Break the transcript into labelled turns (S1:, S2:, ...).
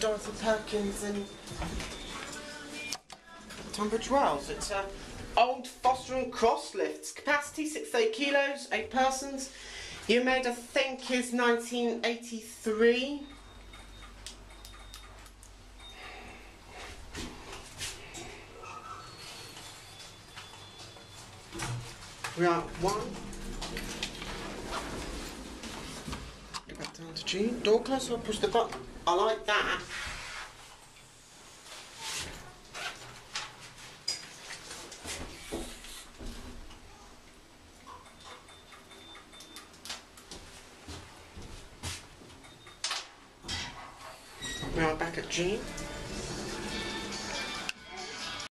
S1: Dorothy Perkins in Tunbridge Wells. It's a old Foster and Cross lifts. Capacity 68 kilos, 8 persons. You made, I think, is 1983. We are one. To G. Door close, I'll push the button. I like that. Right, back at G.